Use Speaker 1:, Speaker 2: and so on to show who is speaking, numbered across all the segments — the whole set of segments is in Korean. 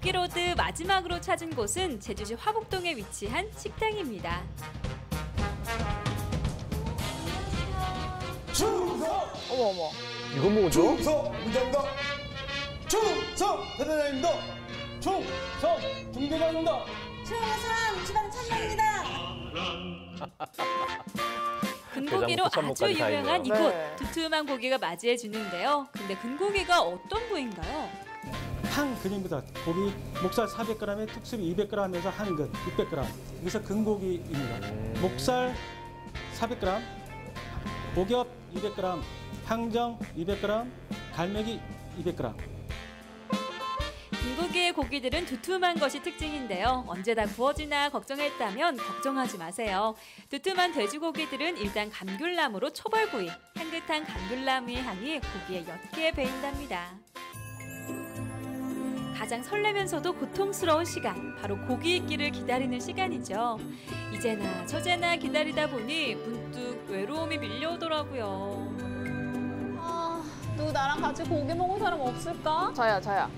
Speaker 1: 도끼로드 마지막으로 찾은 곳은 제주시 화북동에 위치한 식당입니다.
Speaker 2: 충성!
Speaker 3: 어머 어머.
Speaker 4: 이건 뭐죠?
Speaker 2: 충성! 문장입니다. 충성! 대단장입니다. 충성! 중대장입니다.
Speaker 5: 충성 주방 천만입니다.
Speaker 1: 군고기로
Speaker 4: 대장
Speaker 1: 아주 유명한. 이곳
Speaker 3: 네.
Speaker 1: 두툼한 고기가 맞이해 주는데요. 근데 군고기가 어떤 부위인가요?
Speaker 6: 한 근입니다. 고기 목살 400g에 특수비 200g에서 한 근, 600g. 여기서 근고기입니다. 목살 400g, 오겹 200g, 항정 200g, 갈매기 200g.
Speaker 1: 군고기의 고기들은 두툼한 것이 특징인데요. 언제 다 구워지나 걱정했다면 걱정하지 마세요. 두툼한 돼지고기들은 일단 감귤나무로 초벌구이. 향긋한 감귤나무의 향이 고기에 옅게 배인답니다. 가장 설레면서도 고통스러운 시간, 바로 고기 익기를 기다리는 시간이죠. 이제나 저제나 기다리다 보니 문득 외로움이 밀려오더라고요.
Speaker 5: 아, 누구 나랑 같이 고기 먹은 사람 없을까?
Speaker 3: 저야 저야.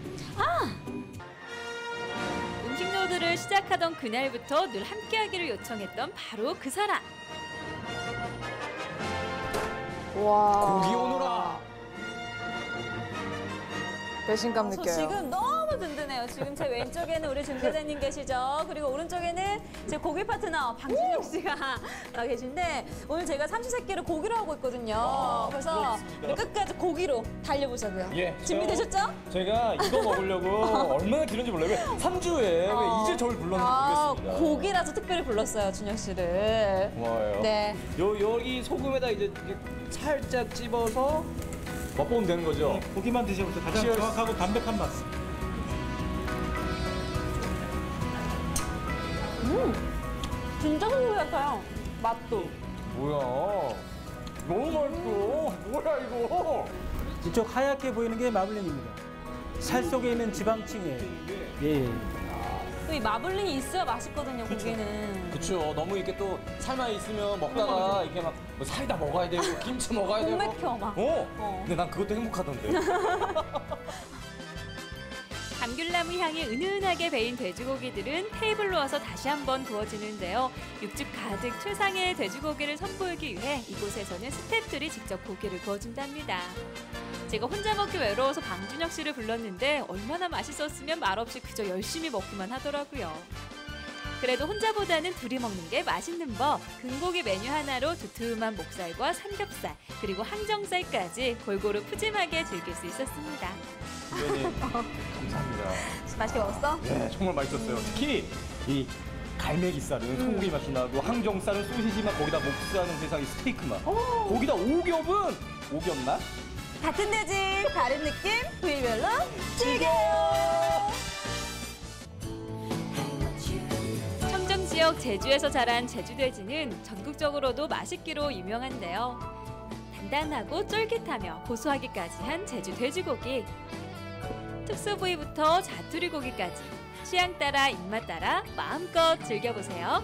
Speaker 1: 음식로드를 시작하던 그날부터 늘 함께하기를 요청했던 바로 그 사람.
Speaker 3: 와.
Speaker 4: 고기 오너라.
Speaker 3: 배신감
Speaker 5: 저
Speaker 3: 느껴요.
Speaker 5: 지금 너무 든든해요. 지금 제 왼쪽에는 우리 준 대장님 계시죠. 그리고 오른쪽에는 제 고기 파트너 방준혁 씨가 나 계신데 오늘 제가 삼시세끼를 고기로 하고 있거든요. 그래서 우리 끝까지 고기로 달려보자고요.
Speaker 2: 예.
Speaker 5: 준비되셨죠?
Speaker 2: 제가 이거 먹으려고 얼마나 길은지 몰라요. 3주에 왜 이제 저를 불렀는지
Speaker 5: 아,
Speaker 2: 모르겠습니다.
Speaker 5: 고기라서 특별히 불렀어요, 준혁 씨를.
Speaker 2: 고마워요.
Speaker 5: 네.
Speaker 2: 요 여기 소금에다 이제 살짝 찝어서 맛보면 되는 거죠.
Speaker 6: 고기만 드셔보세요. 가장
Speaker 2: Cheers.
Speaker 6: 정확하고 담백한 맛.
Speaker 5: 진짜 소고기 같아요. 맛도.
Speaker 2: 뭐야? 너무 맛있어. 뭐야 이거?
Speaker 6: 이쪽 하얗게 보이는 게 마블링입니다. 살 속에 있는 지방층이에요. 예, 예.
Speaker 5: 또이 마블링이 있어야 맛있거든요, 고기는.
Speaker 2: 그쵸. 너무 이렇게 또 삶아 있으면 먹다가 이게 막뭐 사이다 먹어야 되고 김치 먹어야 되고.
Speaker 5: 막.
Speaker 2: 어.
Speaker 5: 어.
Speaker 2: 근데 난 그것도 행복하던데.
Speaker 1: 감귤나무 향이 은은하게 배인 돼지고기들은 테이블로 와서 다시 한번 구워지는데요. 육즙 가득 최상의 돼지고기를 선보이기 위해 이곳에서는 스태프들이 직접 고기를 구워준답니다. 제가 혼자 먹기 외로워서 방준혁 씨를 불렀는데 얼마나 맛있었으면 말없이 그저 열심히 먹기만 하더라고요. 그래도 혼자보다는 둘이 먹는 게 맛있는 법. 근고기 메뉴 하나로 두툼한 목살과 삼겹살, 그리고 항정살까지 골고루 푸짐하게 즐길 수 있었습니다.
Speaker 2: 감사합니다.
Speaker 5: 맛있게 먹었어?
Speaker 2: 네, 정말 맛있었어요. 특히 이 갈매기살은 소고기 맛이 나고 항정살은 소시지 맛 거기다 목살은 세상에 스테이크 맛. 거기다 오겹은 오겹 맛?
Speaker 5: 같은 돼지, 다른 느낌, 부위별로 즐겨요!
Speaker 1: 지역 제주에서 자란 제주돼지는 전국적으로도 맛있기로 유명한데요. 단단하고 쫄깃하며 고소하기까지 한 제주 돼지고기. 특수 부위부터 자투리 고기까지 취향 따라 입맛 따라 마음껏 즐겨보세요.